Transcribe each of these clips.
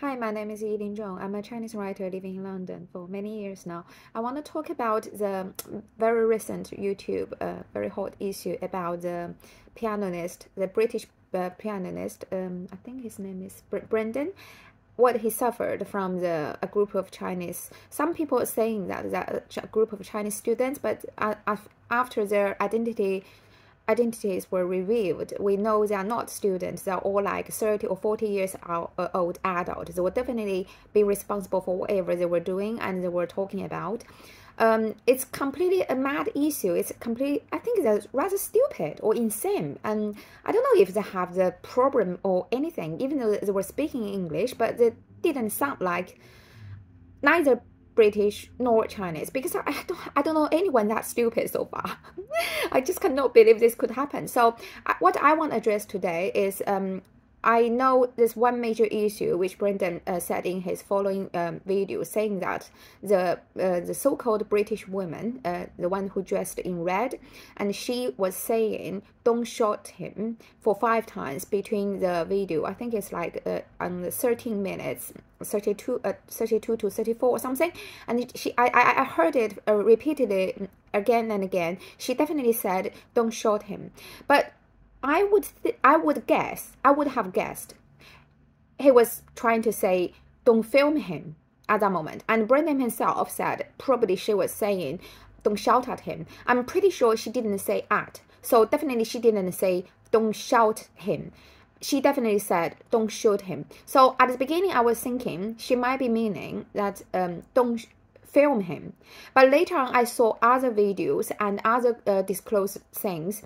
Hi, my name is Yilin Zhong. I'm a Chinese writer living in London for many years now. I want to talk about the very recent YouTube, uh, very hot issue about the pianist, the British uh, pianist. Um, I think his name is Brendan. What he suffered from the a group of Chinese. Some people are saying that that a group of Chinese students, but uh, after their identity identities were revealed, we know they are not students. They're all like 30 or 40 years uh, old adults. They will definitely be responsible for whatever they were doing and they were talking about. Um, it's completely a mad issue. It's completely, I think it's rather stupid or insane. And I don't know if they have the problem or anything, even though they were speaking English, but they didn't sound like neither British nor Chinese because I don't I don't know anyone that stupid so far. I just cannot believe this could happen. So what I want to address today is um, I know there's one major issue which Brendan uh, said in his following um, video, saying that the uh, the so-called British woman, uh, the one who dressed in red, and she was saying don't shot him for five times between the video. I think it's like uh, on the 13 minutes, 32, uh, 32 to 34 or something. And she, I, I, I heard it uh, repeatedly again and again. She definitely said don't shot him, but I would I would guess I would have guessed he was trying to say don't film him at that moment. And Brendan himself said probably she was saying don't shout at him. I'm pretty sure she didn't say at. So definitely she didn't say don't shout him. She definitely said don't shoot him. So at the beginning I was thinking she might be meaning that um, don't film him. But later on I saw other videos and other uh, disclosed things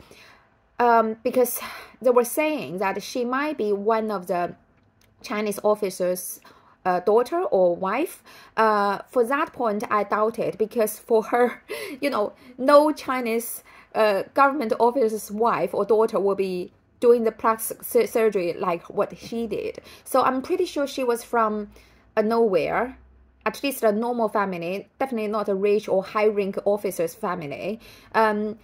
um, because they were saying that she might be one of the Chinese officers' uh, daughter or wife. Uh, for that point, I doubted because for her, you know, no Chinese uh, government officer's wife or daughter will be doing the plastic surgery like what she did. So I'm pretty sure she was from a nowhere at least a normal family, definitely not a rich or high rank officer's family. Um,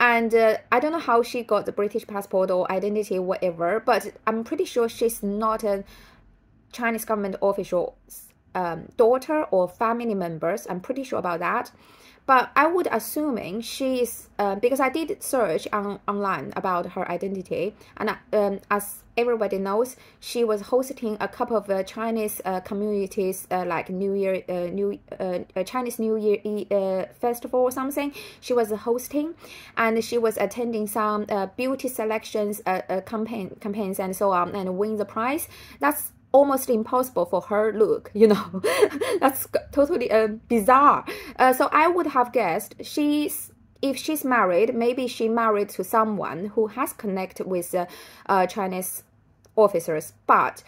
and uh, I don't know how she got the British passport or identity, whatever, but I'm pretty sure she's not a Chinese government official um, daughter or family members. I'm pretty sure about that. But I would assuming she's uh, because I did search on online about her identity, and um, as everybody knows, she was hosting a couple of uh, Chinese uh, communities uh, like New Year, uh, New uh, Chinese New Year festival or something. She was hosting, and she was attending some beauty selections campaign campaigns and so on, and win the prize. That's almost impossible for her look you know. That's totally uh, bizarre. Uh, so i would have guessed she's if she's married maybe she married to someone who has connected with uh, uh, chinese officers. But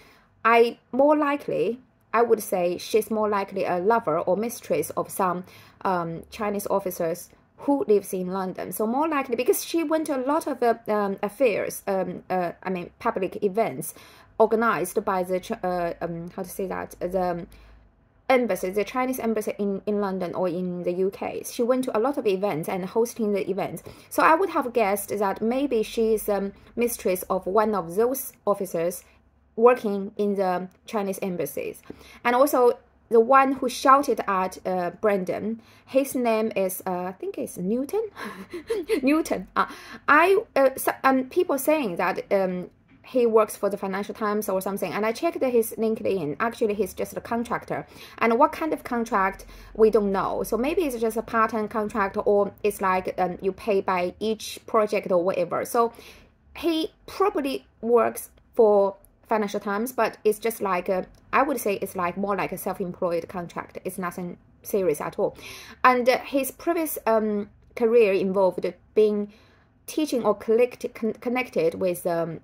i more likely i would say she's more likely a lover or mistress of some um, chinese officers who lives in London. So more likely because she went to a lot of uh, um, affairs, um, uh, I mean public events organized by the uh, um, how to say that the embassy, the Chinese embassy in, in London or in the UK. She went to a lot of events and hosting the events. So I would have guessed that maybe she is um, mistress of one of those officers working in the Chinese embassies. And also the one who shouted at uh, Brendan, his name is, uh, I think it's Newton? Newton. Uh, I, uh, so, um, people saying that um, he works for the Financial Times or something. And I checked his LinkedIn. Actually, he's just a contractor. And what kind of contract, we don't know. So maybe it's just a part-time contract or it's like um, you pay by each project or whatever. So he probably works for Financial Times, but it's just like, a, I would say it's like more like a self-employed contract. It's nothing serious at all. And his previous um, career involved being teaching or connected with um,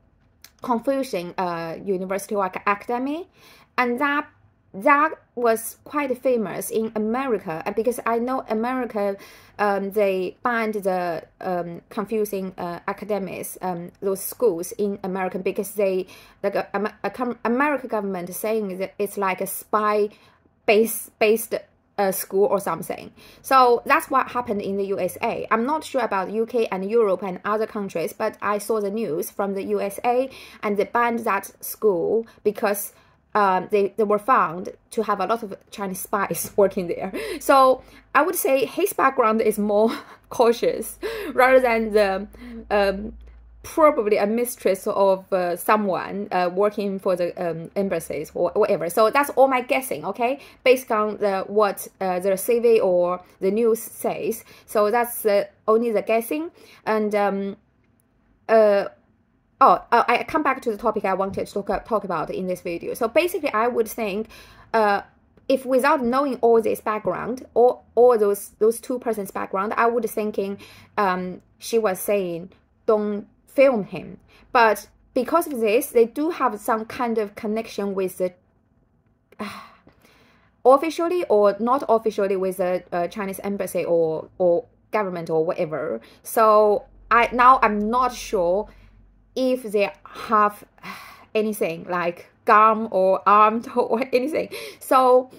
Confucius uh, University like Academy, and that that was quite famous in America because I know America um, they banned the um, Confucius uh, academies um, those schools in America because they like a, a, American government saying that it's like a spy based based a school or something. So that's what happened in the USA. I'm not sure about UK and Europe and other countries, but I saw the news from the USA and they banned that school because um, they, they were found to have a lot of Chinese spies working there. So I would say his background is more cautious rather than the um, probably a mistress of uh, someone uh, working for the um, embassies or whatever. So that's all my guessing, okay, based on the what uh, the CV or the news says. So that's only the guessing. And um, uh, oh, I come back to the topic I wanted to talk, talk about in this video. So basically, I would think. Uh, if without knowing all this background or all those those two persons background, I would thinking um, she was saying don't film him. But because of this, they do have some kind of connection with the uh, officially or not officially with the uh, Chinese embassy or or government or whatever. So I now I'm not sure if they have anything like gun or armed or anything. So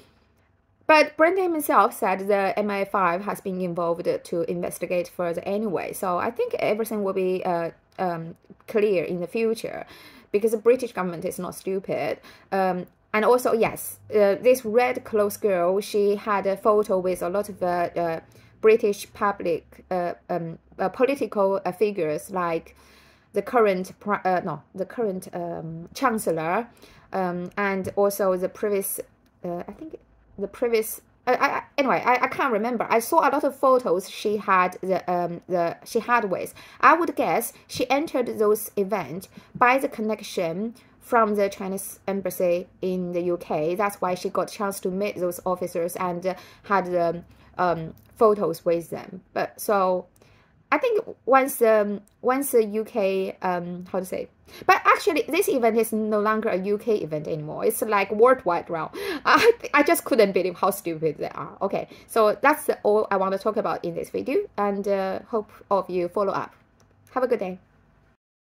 but Brendan himself said the MI5 has been involved to investigate further anyway. So I think everything will be uh, um, clear in the future because the British government is not stupid. Um, and also, yes, uh, this red clothes girl, she had a photo with a lot of uh, uh, British public uh, um, uh, political figures like the current, no, the current um, chancellor, um, and also the previous, I think the previous I, I, anyway, I, I can't remember. I saw a lot of photos she had the um the she had with. I would guess she entered those events by the connection from the Chinese embassy in the UK. That's why she got chance to meet those officers and uh, had the um, photos with them. But so I think once um once the UK um how to say but actually this event is no longer a UK event anymore. It's like worldwide round I, I just couldn't believe how stupid they are. Okay so that's all I want to talk about in this video and uh, hope all of you follow up. Have a good day